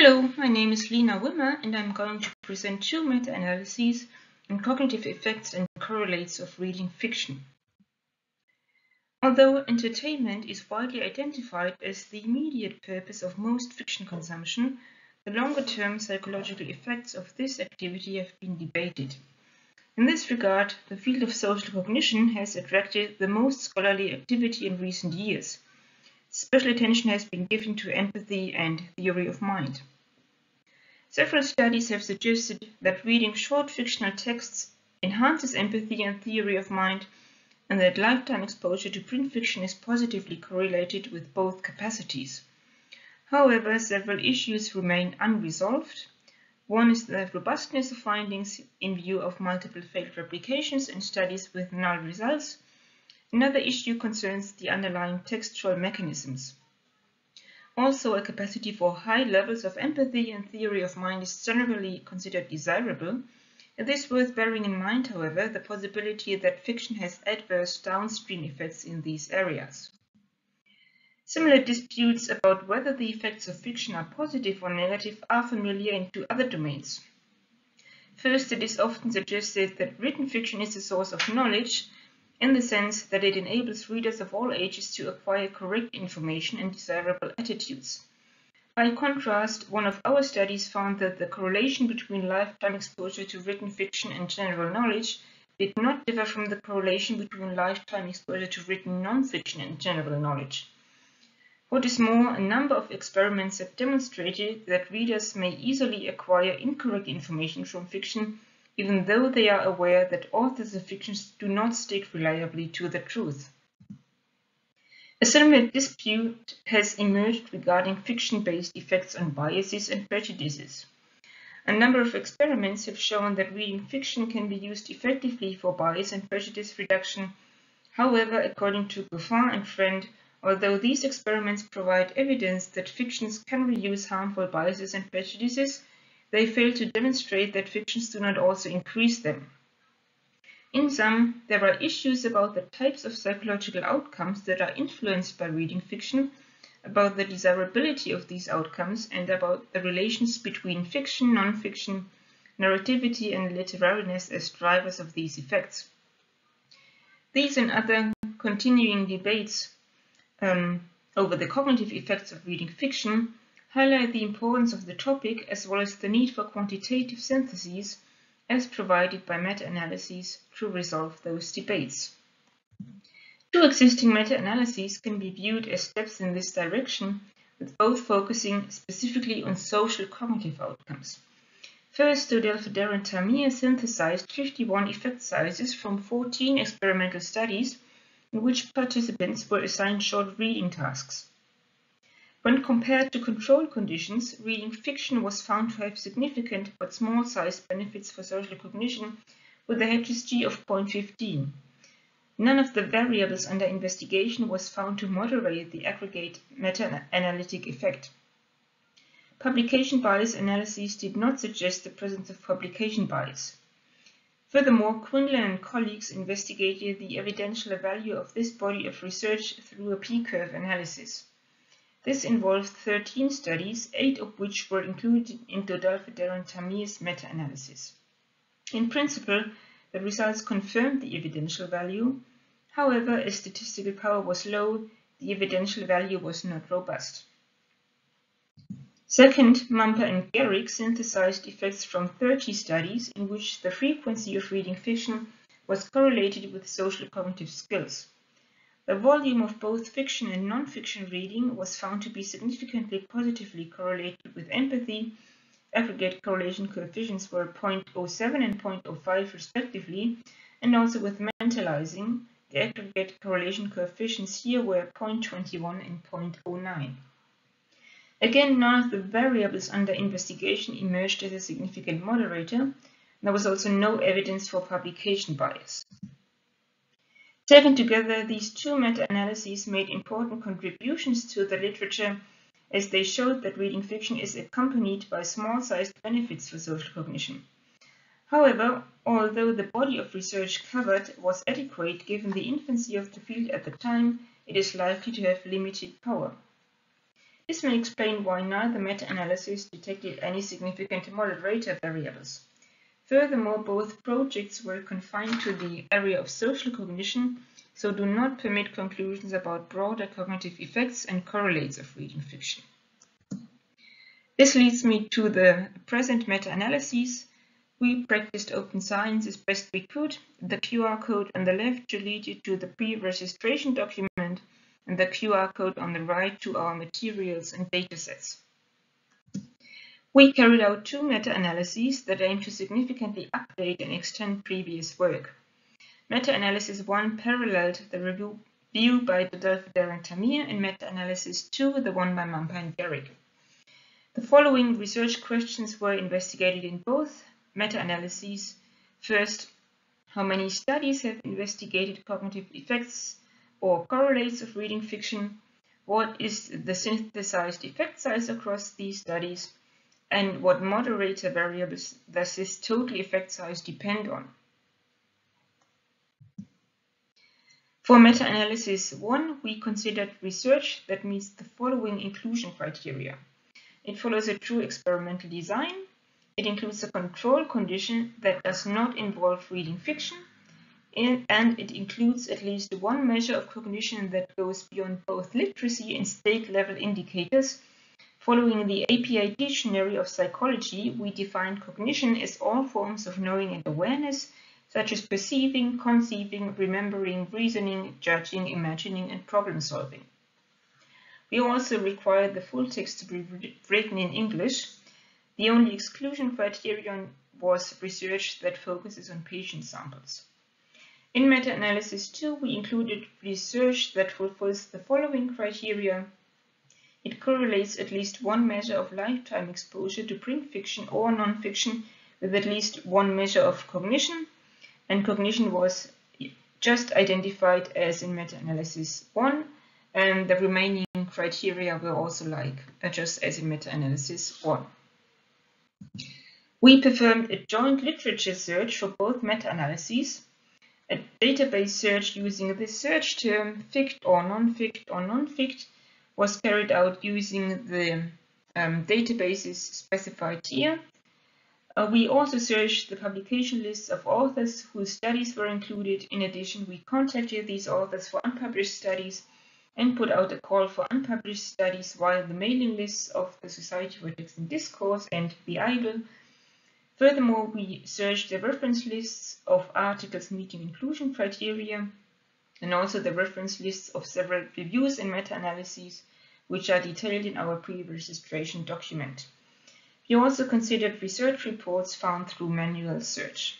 Hello, my name is Lina Wimmer and I'm going to present two meta-analyses on cognitive effects and correlates of reading fiction. Although entertainment is widely identified as the immediate purpose of most fiction consumption, the longer-term psychological effects of this activity have been debated. In this regard, the field of social cognition has attracted the most scholarly activity in recent years. Special attention has been given to empathy and theory of mind. Several studies have suggested that reading short fictional texts enhances empathy and theory of mind, and that lifetime exposure to print fiction is positively correlated with both capacities. However, several issues remain unresolved. One is the robustness of findings in view of multiple failed replications and studies with null results. Another issue concerns the underlying textual mechanisms. Also, a capacity for high levels of empathy and theory of mind is generally considered desirable. It is worth bearing in mind, however, the possibility that fiction has adverse downstream effects in these areas. Similar disputes about whether the effects of fiction are positive or negative are familiar in two other domains. First, it is often suggested that written fiction is a source of knowledge in the sense that it enables readers of all ages to acquire correct information and desirable attitudes. By contrast, one of our studies found that the correlation between lifetime exposure to written fiction and general knowledge did not differ from the correlation between lifetime exposure to written non-fiction and general knowledge. What is more, a number of experiments have demonstrated that readers may easily acquire incorrect information from fiction even though they are aware that authors of fictions do not stick reliably to the truth. A similar dispute has emerged regarding fiction-based effects on biases and prejudices. A number of experiments have shown that reading fiction can be used effectively for bias and prejudice reduction. However, according to Goffin and Friend, although these experiments provide evidence that fictions can reduce harmful biases and prejudices, they fail to demonstrate that fictions do not also increase them. In sum, there are issues about the types of psychological outcomes that are influenced by reading fiction, about the desirability of these outcomes, and about the relations between fiction, non-fiction, narrativity, and literariness as drivers of these effects. These and other continuing debates um, over the cognitive effects of reading fiction highlight the importance of the topic as well as the need for quantitative syntheses as provided by meta-analyses to resolve those debates. Two existing meta-analyses can be viewed as steps in this direction, with both focusing specifically on social cognitive outcomes. First, Dodell-Feder and Tamir synthesized 51 effect sizes from 14 experimental studies in which participants were assigned short reading tasks. When compared to control conditions, reading fiction was found to have significant but small-sized benefits for social cognition with a Hedges' g of 0.15. None of the variables under investigation was found to moderate the aggregate meta-analytic effect. Publication bias analyses did not suggest the presence of publication bias. Furthermore, Quinlan and colleagues investigated the evidential value of this body of research through a p-curve analysis. This involved 13 studies, eight of which were included in Dodell-Feder and Tamir's meta-analysis. In principle, the results confirmed the evidential value. However, as statistical power was low, the evidential value was not robust. Second, Mumper and Gerrig synthesized effects from 30 studies in which the frequency of reading fiction was correlated with social cognitive skills. The volume of both fiction and non-fiction reading was found to be significantly positively correlated with empathy. Aggregate correlation coefficients were 0.07 and 0.05 respectively, and also with mentalizing. The aggregate correlation coefficients here were 0.21 and 0.09. Again, none of the variables under investigation emerged as a significant moderator. There was also no evidence for publication bias. Taken together, these two meta-analyses made important contributions to the literature as they showed that reading fiction is accompanied by small-sized benefits for social cognition. However, although the body of research covered was adequate given the infancy of the field at the time, it is likely to have limited power. This may explain why neither meta-analysis detected any significant moderator variables. Furthermore, both projects were confined to the area of social cognition, so do not permit conclusions about broader cognitive effects and correlates of reading fiction. This leads me to the present meta-analyses. We practiced open science as best we could. The QR code on the left should lead you to the pre-registration document and the QR code on the right to our materials and datasets. We carried out two meta-analyses that aim to significantly update and extend previous work. Meta-analysis 1 paralleled the review by Dodell-Feder and Tamir and meta-analysis 2 the one by Mumper and Gerrig. The following research questions were investigated in both meta-analyses. First, how many studies have investigated cognitive effects or correlates of reading fiction? What is the synthesized effect size across these studies? And what moderator variables does this total effect size depend on? For meta-analysis 1, we considered research that meets the following inclusion criteria. It follows a true experimental design. It includes a control condition that does not involve reading fiction. And it includes at least one measure of cognition that goes beyond both literacy and state level indicators Following the APA Dictionary of Psychology, we define cognition as all forms of knowing and awareness, such as perceiving, conceiving, remembering, reasoning, judging, imagining, and problem solving. We also require the full text to be written in English. The only exclusion criterion was research that focuses on patient samples. In meta-analysis 2, we included research that fulfills the following criteria it correlates at least one measure of lifetime exposure to print fiction or non-fiction with at least one measure of cognition, and cognition was just identified as in meta-analysis 1, and the remaining criteria were also like, just as in meta-analysis 1. We performed a joint literature search for both meta-analyses, a database search using the search term fict or non-fict or non-fict was carried out using the um, databases specified here. Uh, we also searched the publication lists of authors whose studies were included. In addition, we contacted these authors for unpublished studies and put out a call for unpublished studies via the mailing lists of the Society for Text and Discourse and the IGEL. Furthermore, we searched the reference lists of articles meeting inclusion criteria and also the reference lists of several reviews and meta-analyses which are detailed in our pre-registration document. We also considered research reports found through manual search.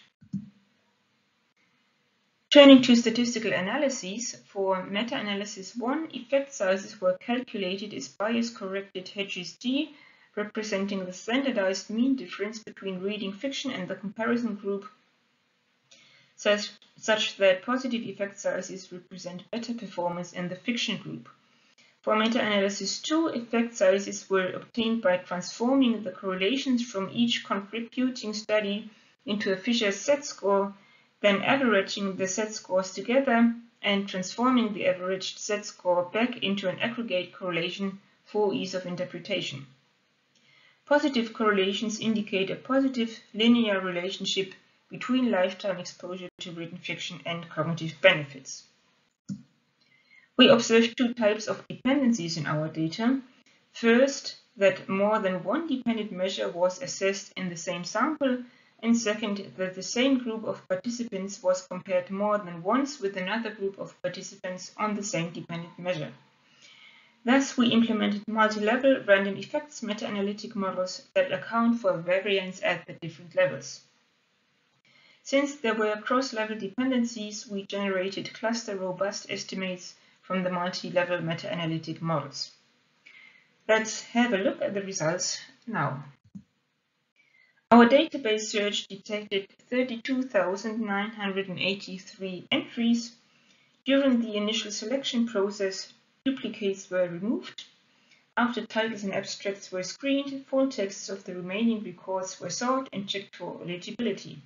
Turning to statistical analyses, for meta-analysis 1, effect sizes were calculated as bias-corrected Hedges' g, representing the standardized mean difference between reading fiction and the comparison group, such, such that positive effect sizes represent better performance in the fiction group. For meta-analysis 2, effect sizes were obtained by transforming the correlations from each contributing study into a Fisher z-score, then averaging the z-scores together and transforming the averaged z-score back into an aggregate correlation for ease of interpretation. Positive correlations indicate a positive linear relationship between lifetime exposure to written fiction and cognitive benefits. We observed two types of dependencies in our data. First, that more than one dependent measure was assessed in the same sample, and second, that the same group of participants was compared more than once with another group of participants on the same dependent measure. Thus, we implemented multi-level random effects meta-analytic models that account for variance at the different levels. Since there were cross-level dependencies, we generated cluster-robust estimates from the multi-level meta-analytic models. Let's have a look at the results now. Our database search detected 32,983 entries. During the initial selection process, duplicates were removed. After titles and abstracts were screened, full texts of the remaining records were sought and checked for eligibility.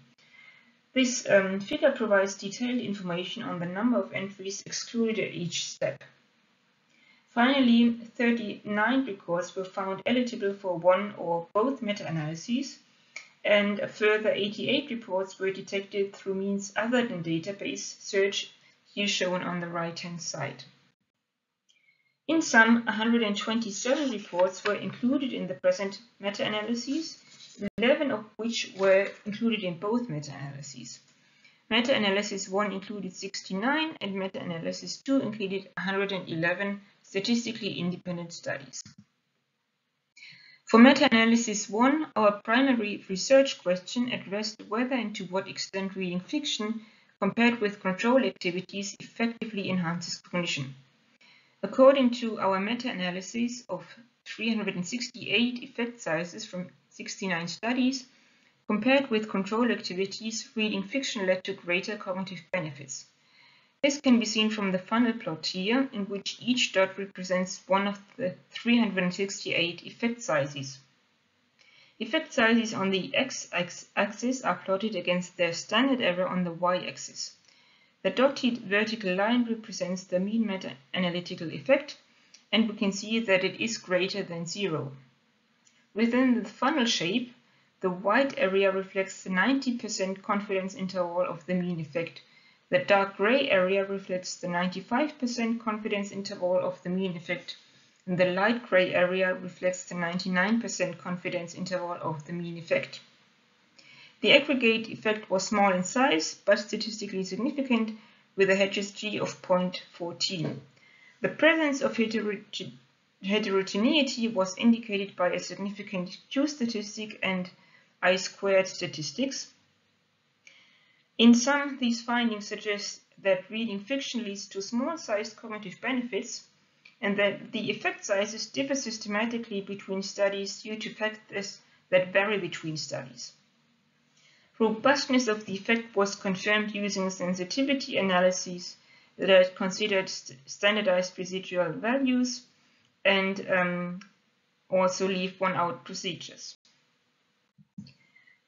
This um, figure provides detailed information on the number of entries excluded at each step. Finally, 39 records were found eligible for one or both meta-analyses, and a further 88 reports were detected through means other than database search, here shown on the right-hand side. In sum, 127 reports were included in the present meta-analyses, 11 of which were included in both meta-analyses. Meta-analysis 1 included 69 and meta-analysis 2 included 111 statistically independent studies. For meta-analysis 1, our primary research question addressed whether and to what extent reading fiction compared with control activities effectively enhances cognition. According to our meta-analysis of 368 effect sizes from 69 studies, compared with control activities, reading fiction led to greater cognitive benefits. This can be seen from the funnel plot here, in which each dot represents one of the 368 effect sizes. Effect sizes on the x-axis are plotted against their standard error on the y-axis. The dotted vertical line represents the mean meta-analytical effect, and we can see that it is greater than zero. Within the funnel shape, the white area reflects the 90% confidence interval of the mean effect, the dark gray area reflects the 95% confidence interval of the mean effect, and the light gray area reflects the 99% confidence interval of the mean effect. The aggregate effect was small in size, but statistically significant, with a Hedges' g of 0.14. The presence of heterogeneity was indicated by a significant Q statistic and I-squared statistics, in sum, these findings suggest that reading fiction leads to small-sized cognitive benefits and that the effect sizes differ systematically between studies due to factors that vary between studies. Robustness of the effect was confirmed using sensitivity analyses that considered standardized residual values and um, also leave one out procedures.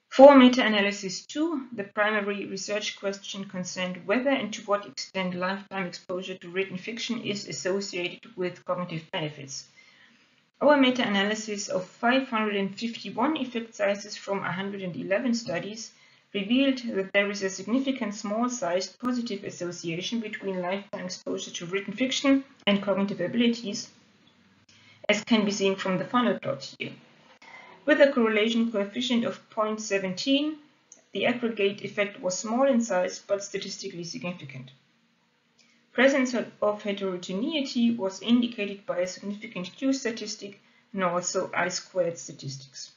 For meta-analysis 2, the primary research question concerned whether and to what extent lifetime exposure to written fiction is associated with cognitive benefits. Our meta-analysis of 551 effect sizes from 111 studies revealed that there is a significant small-sized positive association between lifetime exposure to written fiction and cognitive abilities, as can be seen from the funnel plot here. With a correlation coefficient of 0.17, the aggregate effect was small in size but statistically significant. Presence of heterogeneity was indicated by a significant Q statistic and also I-squared statistics.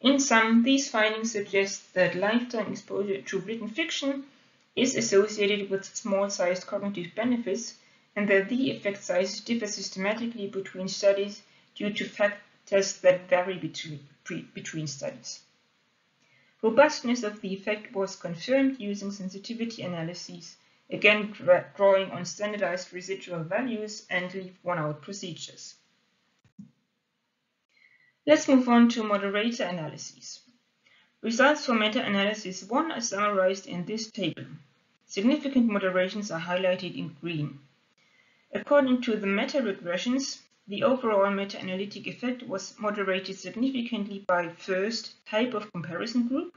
In sum, these findings suggest that lifetime exposure to written fiction is associated with small-sized cognitive benefits and that the effect sizes differ systematically between studies due to factors that vary between, between studies. Robustness of the effect was confirmed using sensitivity analyses, again drawing on standardized residual values and leave one-out procedures. Let's move on to moderator analyses. Results for meta-analysis 1 are summarized in this table. Significant moderations are highlighted in green. According to the meta-regressions, the overall meta-analytic effect was moderated significantly by first, type of comparison group.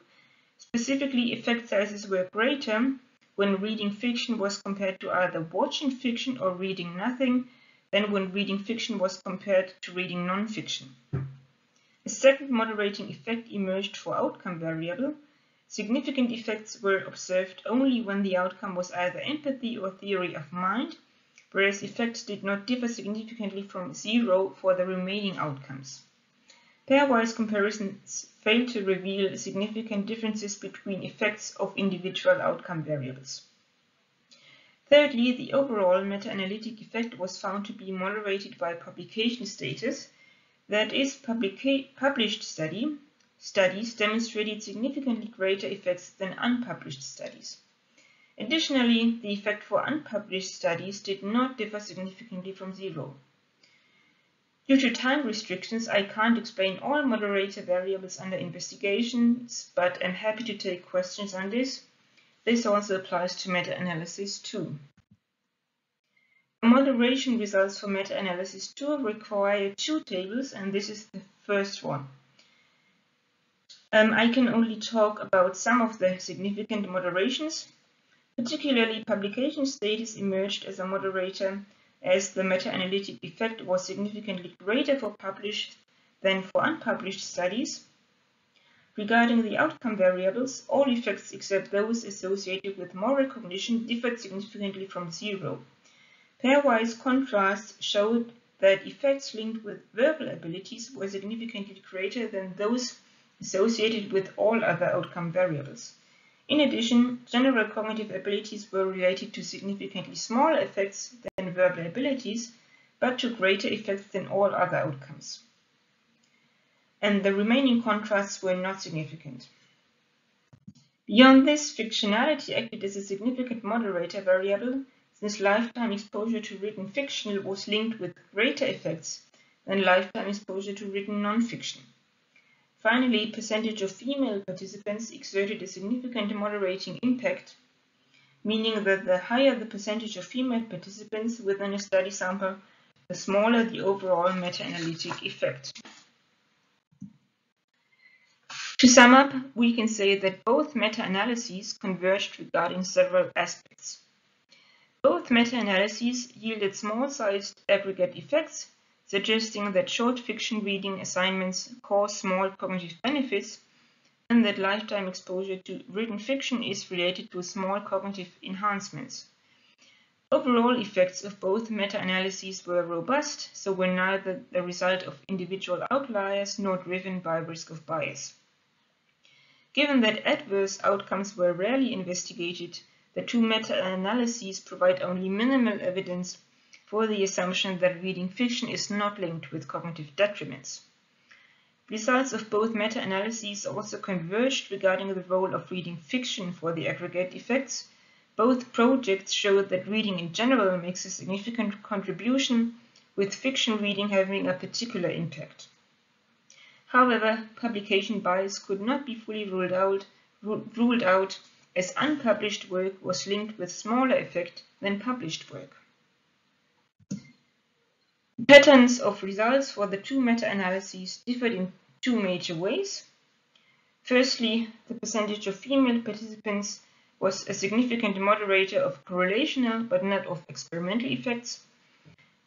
Specifically, effect sizes were greater when reading fiction was compared to either watching fiction or reading nothing than when reading fiction was compared to reading non-fiction. A second moderating effect emerged for outcome variable. Significant effects were observed only when the outcome was either empathy or theory of mind, whereas effects did not differ significantly from zero for the remaining outcomes. Pairwise comparisons failed to reveal significant differences between effects of individual outcome variables. Thirdly, the overall meta-analytic effect was found to be moderated by publication status, that is, published study, studies demonstrated significantly greater effects than unpublished studies. Additionally, the effect for unpublished studies did not differ significantly from zero. Due to time restrictions, I can't explain all moderator variables under investigations, but I'm happy to take questions on this. This also applies to meta-analysis 2. Moderation results for meta-analysis 2 require two tables, and this is the first one. Um, I can only talk about some of the significant moderations. Particularly, publication status emerged as a moderator as the meta-analytic effect was significantly greater for published than for unpublished studies. Regarding the outcome variables, all effects except those associated with moral cognition differed significantly from zero. Pairwise contrasts showed that effects linked with verbal abilities were significantly greater than those associated with all other outcome variables. In addition, general cognitive abilities were related to significantly smaller effects than verbal abilities, but to greater effects than all other outcomes. And the remaining contrasts were not significant. Beyond this, fictionality acted as a significant moderator variable, since lifetime exposure to written fiction was linked with greater effects than lifetime exposure to written non-fiction. Finally, percentage of female participants exerted a significant moderating impact, meaning that the higher the percentage of female participants within a study sample, the smaller the overall meta-analytic effect. To sum up, we can say that both meta-analyses converged regarding several aspects. Both meta-analyses yielded small-sized aggregate effects suggesting that short fiction reading assignments cause small cognitive benefits and that lifetime exposure to written fiction is related to small cognitive enhancements. Overall effects of both meta-analyses were robust, so were neither the result of individual outliers nor driven by risk of bias. Given that adverse outcomes were rarely investigated, the two meta-analyses provide only minimal evidence for the assumption that reading fiction is not linked with cognitive detriments. Results of both meta-analyses also converged regarding the role of reading fiction for the aggregate effects. Both projects showed that reading in general makes a significant contribution, with fiction reading having a particular impact. However, publication bias could not be fully ruled out, ruled out as unpublished work was linked with smaller effect than published work. Patterns of results for the two meta-analyses differed in two major ways. Firstly, the percentage of female participants was a significant moderator of correlational but not of experimental effects.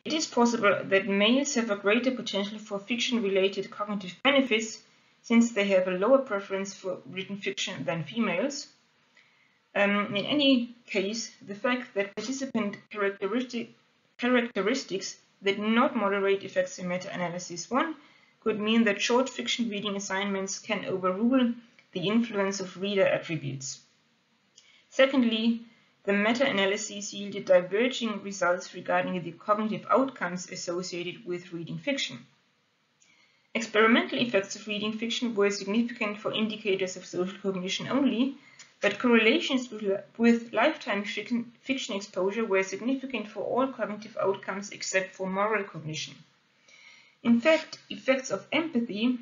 It is possible that males have a greater potential for fiction-related cognitive benefits since they have a lower preference for written fiction than females. Um, in any case, the fact that participant characteristic, characteristics that not moderate effects in meta-analysis 1 could mean that short fiction reading assignments can overrule the influence of reader attributes. Secondly, the meta-analyses yielded diverging results regarding the cognitive outcomes associated with reading fiction. Experimental effects of reading fiction were significant for indicators of social cognition only, but correlations with, lifetime fiction exposure were significant for all cognitive outcomes except for moral cognition. In fact, effects of empathy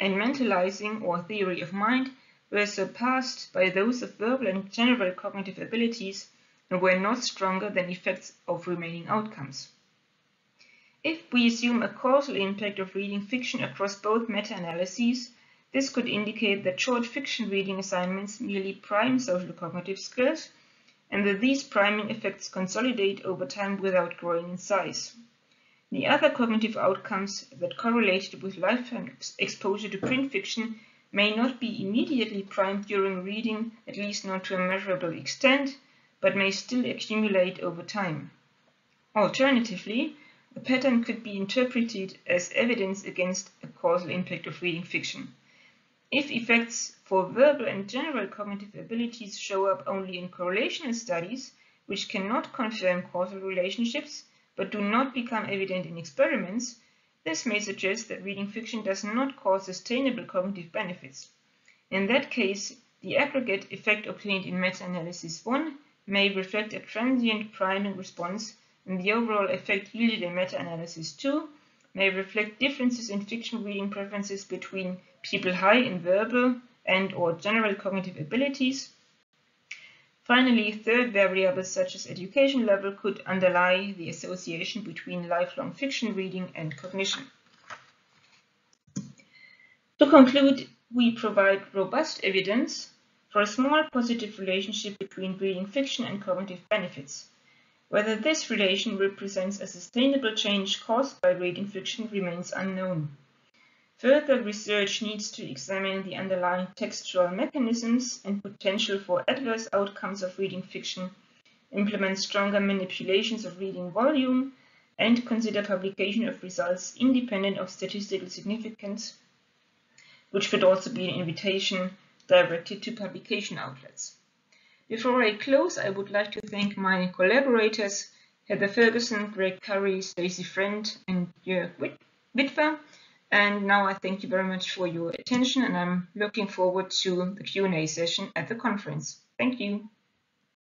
and mentalizing or theory of mind were surpassed by those of verbal and general cognitive abilities and were not stronger than effects of remaining outcomes. If we assume a causal impact of reading fiction across both meta-analyses, this could indicate that short fiction reading assignments merely prime social cognitive skills and that these priming effects consolidate over time without growing in size. The other cognitive outcomes that correlated with lifetime exposure to print fiction may not be immediately primed during reading, at least not to a measurable extent, but may still accumulate over time. Alternatively, the pattern could be interpreted as evidence against a causal impact of reading fiction. If effects for verbal and general cognitive abilities show up only in correlational studies, which cannot confirm causal relationships but do not become evident in experiments, this may suggest that reading fiction does not cause sustainable cognitive benefits. In that case, the aggregate effect obtained in meta-analysis 1 may reflect a transient priming response and the overall effect yielded in meta-analysis 2 may reflect differences in fiction reading preferences between people high in verbal and or general cognitive abilities. Finally, third variables such as education level could underlie the association between lifelong fiction reading and cognition. To conclude, we provide robust evidence for a small positive relationship between reading fiction and cognitive benefits. Whether this relation represents a sustainable change caused by reading fiction remains unknown. Further research needs to examine the underlying textual mechanisms and potential for adverse outcomes of reading fiction, implement stronger manipulations of reading volume, and consider publication of results independent of statistical significance, which could also be an invitation directed to publication outlets. Before I close, I would like to thank my collaborators, Heather Ferguson, Greg Currie, Stacie Friend, and Jörg Wittwer, and now I thank you very much for your attention and I'm looking forward to the Q&A session at the conference. Thank you.